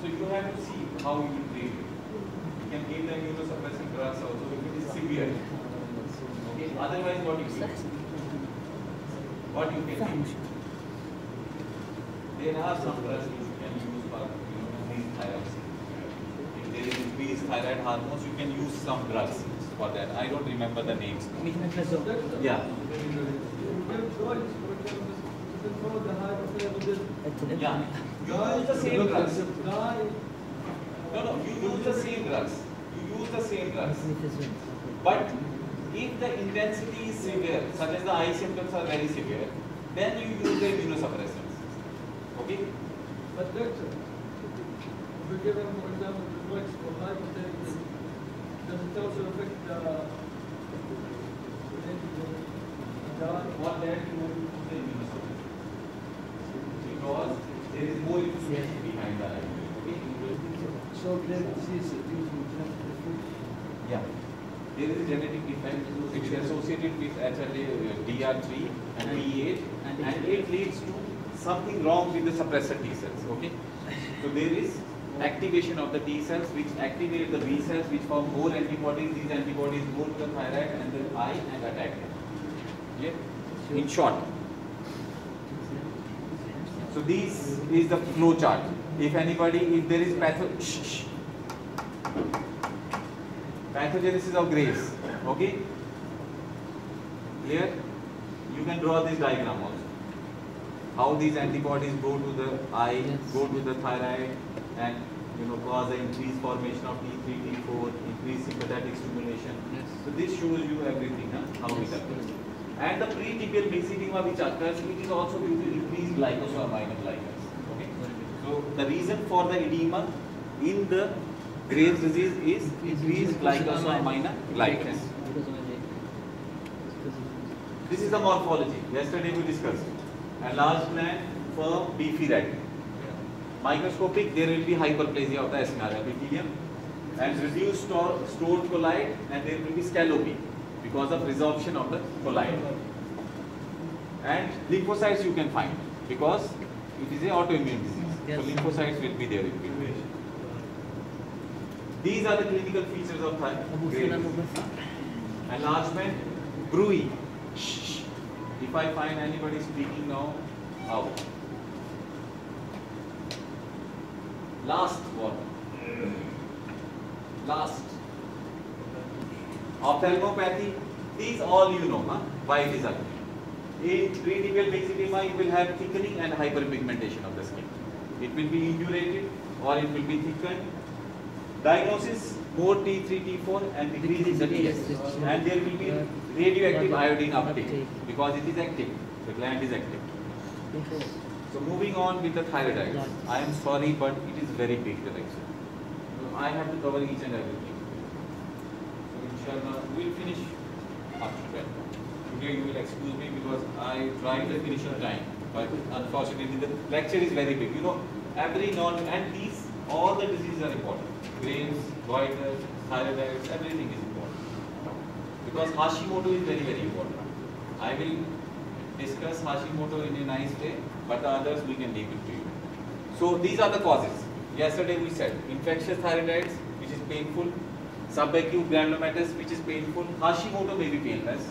So you have to see how you will treat it. You can give the immunosuppressant drugs also if it is severe. Okay, otherwise what you do? What you can do? There are some drugs which you can use for you know, increased thyroid. If there is increased thyroid hormones, you can use some drugs for that. I don't remember the names. Yeah. Yeah. You use the same drugs. No, no, you use the same drugs. You use the same drugs. But if the intensity is severe, such as the eye symptoms are very severe, then you use the immunosuppressants. Okay? But doctor, if we give him, for example, the drugs for hypertension, does it also affect the For that you want to use the immunosuppressant. Because there is more information behind the eye. Okay? So disease is usually genetic food. Yeah. There is a genetic defect which is associated with actually uh, DR3 and B8 and it leads to something wrong with the suppressor T cells. Okay. So there is activation of the T cells which activate the B cells which form more antibodies. These antibodies go to the thyroid and the eye and attack them. Okay. In short. So this is the flow chart. If anybody, if there is patho, pathogenesis of Graves, okay? Clear? You can draw this diagram also. How these antibodies go to the eye, Yes. go to the thyroid, and you know cause the increased formation of T3, T4, increased sympathetic stimulation. Yes. So this shows you everything, huh? how it occurs. And the pre-tibial mesenchyma which occurs, it is also due to increased glycosaminoglycans. Okay. So the reason for the edema in the Graves disease is increased glycosaminoglycans. This is the morphology. Yesterday we discussed. A large gland, firm, beefy red. Microscopic, there will be hyperplasia of the acinar epithelium and reduced store, stored colloid and there will be scalloping because of resorption of the colloid. And lymphocytes you can find because it is an autoimmune disease. So lymphocytes will be there in between. These are the clinical features of thyroid. Enlargement. Shh. If I find anybody speaking now, out. Last one. Last. Ophthalmopathy. These all you know, huh? why it is occurring. In pretibial you will have thickening and hyperpigmentation of the skin. It will be indurated or it will be thickened. Diagnosis, more T3, T4 and decrease in the TS. And there will be radioactive iodine uptake because it is active. The gland is active. So moving on with the thyroiditis. I am sorry, but it is very big. So I have to cover each and everything. We will finish after 12. Today you will excuse me because I tried to finish on time. But unfortunately the lecture is very big. You know, every non and these all the diseases are important. Graves, goiter, thyroiditis, everything is important. Because Hashimoto is very, very important. I will discuss Hashimoto in a nice way, but the others we can leave it to you. So these are the causes. Yesterday we said infectious thyroiditis, which is painful, subacute granulomatous, which is painful, Hashimoto may be painless,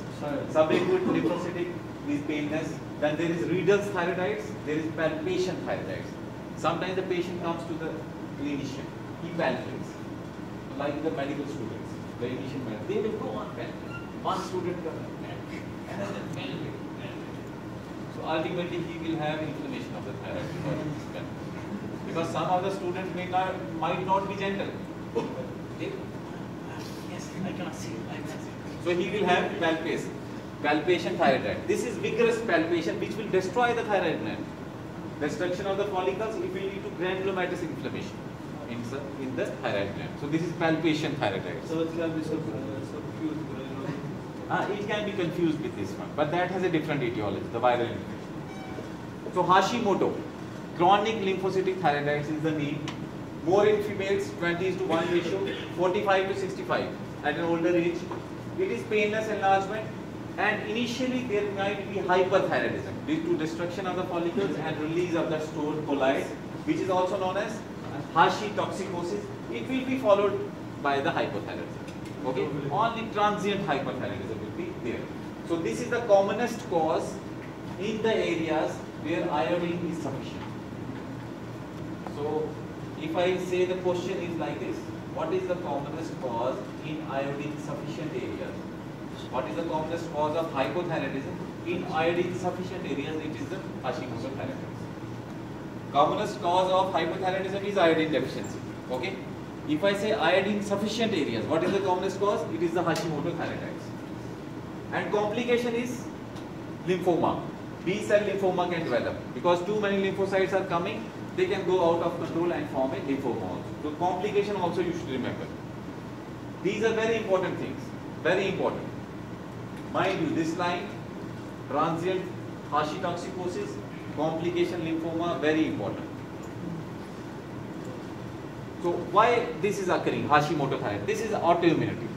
subacute lymphocytic is painless, then there is Riedel's thyroiditis, there is palpation thyroiditis. Sometimes the patient comes to the clinician, he palpates, like the medical students, the initial medical, they will go on palpating. One student comes, palpate, another palpate. So ultimately he will have inflammation of the thyroid because of this palpate. Because some of the students may not, might not be gentle. They- Yes, I cannot see, I cannot see. So he will have palpation, palpation thyroid. This is vigorous palpation which will destroy the thyroid gland. Destruction of the follicles, it will lead to granulomatous inflammation in, the- in the thyroid gland. So this is palpation thyroiditis. So it can be sub, uh, subfused, you know. Ah, it can be confused with this one, but that has a different etiology, the viral infection. So Hashimoto, chronic lymphocytic thyroiditis is the name. More in females, 20 is to 1 ratio, 45 to 65 at an older age. It is painless enlargement And initially there might be hyperthyroidism due to destruction of the follicles and release of the stored colloid, which is also known as Hashitoxicosis. It will be followed by the hypothyroidism. Okay, only transient hyperthyroidism will be there. So this is the commonest cause in the areas where iodine is sufficient. So if I say the question is like this, what is the commonest cause in iodine sufficient areas? What is the commonest cause of hypothyroidism? In iodine sufficient areas, it is the Hashimoto thyroiditis. Commonest cause of hypothyroidism is iodine deficiency. Okay. If I say iodine sufficient areas, what is the commonest cause? It is the Hashimoto thyroiditis. And complication is lymphoma. B cell lymphoma can develop because too many lymphocytes are coming, they can go out of control and form a lymphoma. So complication also you should remember. These are very important things, very important. Mind you, this line, transient Hashimotoxicosis, complication lymphoma, very important. So why this is occurring, Hashimoto thyroid? This is autoimmunity.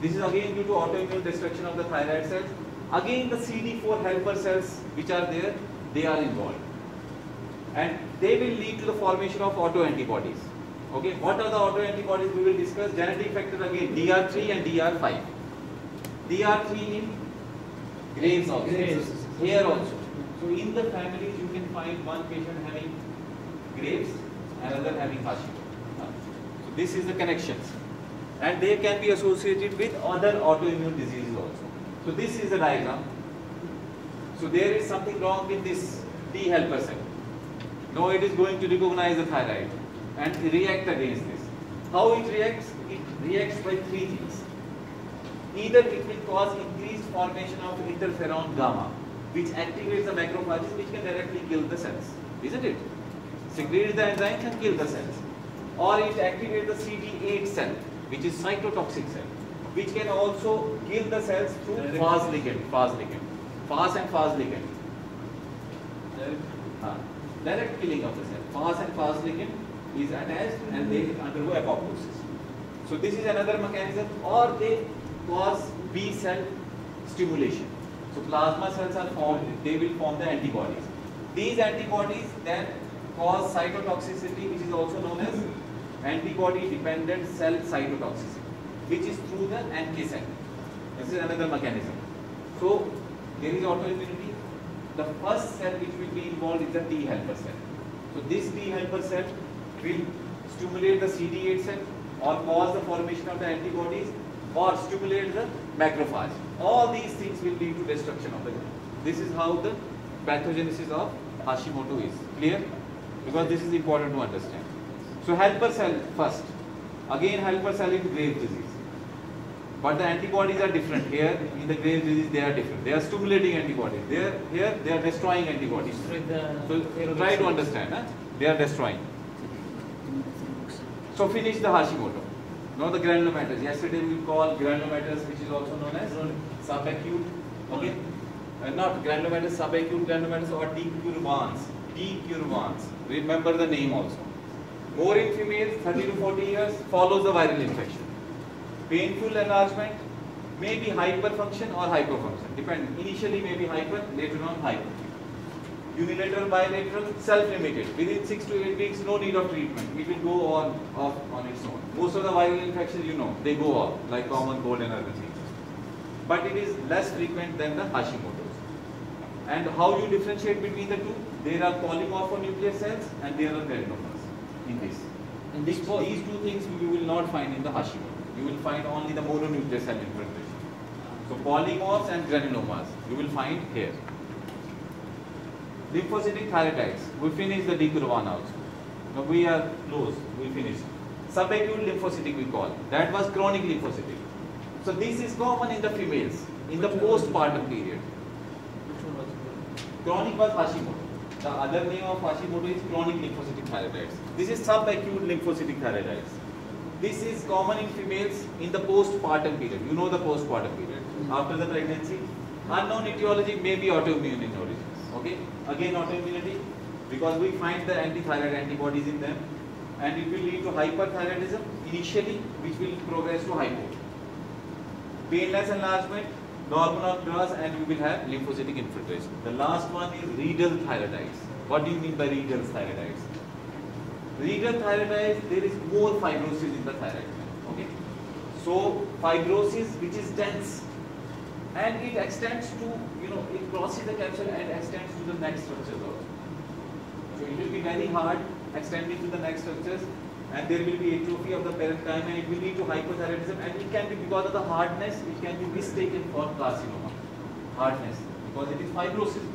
This is again due to autoimmune destruction of the thyroid cells. Again the CD4 helper cells which are there, they are involved. And they will lead to the formation of autoantibodies. Okay, what are the autoantibodies we will discuss? Genetic factor again, DR3 and DR5. DR3 in Graves also. Graves. Here also. So in the families you can find one patient having Graves, another having Hashimoto. So this is the connections. And they can be associated with other autoimmune diseases also. So this is the diagram. So there is something wrong with this T helper cell. Now it is going to recognize the thyroid and react against this. How it reacts? It reacts by three things. Either it will cause increased formation of interferon gamma, which activates the macrophages, which can directly kill the cells, isn't it? Secrete the enzymes and kill the cells. Or it activates the CD8 cell, which is cytotoxic cell, which can also kill the cells through. Fas ligand, Fas ligand, Fas and Fas ligand. Uh, direct killing of the cell. Fas and Fas ligand is attached and they undergo apoptosis. So this is another mechanism or they cause B cell stimulation. So plasma cells are formed, they will form the antibodies. These antibodies then cause cytotoxicity which is also known as antibody dependent cell cytotoxicity which is through the NK cell. This is another mechanism. So there is autoimmunity. The first cell which will be involved is the T helper cell. So this T helper cell will stimulate the CD8 cell or cause the formation of the antibodies or stimulate the macrophage. All these things will lead to destruction of the gland. This is how the pathogenesis of Hashimoto is. Clear? Because this is important to understand. So helper cell first. Again helper cell in Graves disease. But the antibodies are different. Here in the Graves disease they are different. They are stimulating antibodies. There here they are destroying antibodies. So try to understand. Huh? They are destroying. So finish the Hashimoto. Now the granulomatous. Yesterday we call granulomatous, which is also known as subacute. Okay, uh, not granulomatous, subacute granulomatous or de Quervain's. Decurvans. Remember the name also. More in females, 30 to 40 years, follows the viral infection. Painful enlargement may be hyperfunction or hypofunction. Depend. Initially may be hyper, later on hyper unilateral, bilateral, self-limited. Within six to eight weeks, no need of treatment. It will go on off on its own. Most of the viral infections, you know, they go off like common cold and other things. But it is less frequent than the Hashimoto's. And how you differentiate between the two? There are polymorphonuclear cells and there are granulomas in this. In These, both. these two things you will not find in the Hashimoto. You will find only the mononuclear cell infiltration. So polymorphs and granulomas you will find here. Lymphocytic thyroiditis. We finished the de Quervain also. Now we are close. We finished. Subacute lymphocytic we call. That was chronic lymphocytic. So this is common in the females in the postpartum period. Which one was it? Chronic was Hashimoto. The other name of Hashimoto is chronic lymphocytic thyroiditis. This is subacute lymphocytic thyroiditis. This is common in females in the postpartum period. You know the postpartum period. After the pregnancy, unknown etiology may be autoimmune in origin. Okay? Again autoimmunity because we find the antithyroid antibodies in them and it will lead to hyperthyroidism initially which will progress to hypo. Painless enlargement normal grass and we will have lymphocytic infiltration. The last one is Riedel thyroiditis. What do you mean by Riedel thyroiditis? Riedel thyroiditis, there is more fibrosis in the thyroid. Okay. So fibrosis which is dense and it extends to, you know, it crosses the capsule and extends to the next structures also. So it will be very hard extending to the next structures and there will be atrophy of the parenchyma and it will lead to hypothyroidism and it can be because of the hardness, it can be mistaken for carcinoma. Hardness, because it is fibrosis.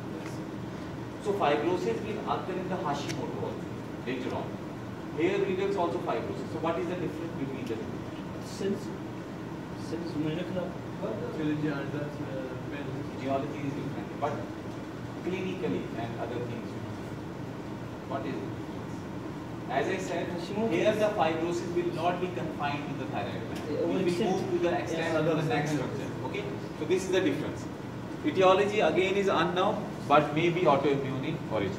So fibrosis will occur in the Hashimoto also later on. Hair results also fibrosis. So what is the difference between the two? Since, since molecular Etiology and that's, uh. Geology is different, but clinically and other things, you know, what is it? As I said, here the fibrosis will not be confined to the thyroid gland. It will moved to the extent to the next structure. Okay, so this is the difference. Etiology again is unknown, but may be autoimmune in origin.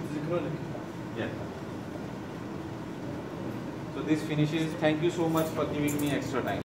Yeah. So this finishes. Thank you so much for giving me extra time.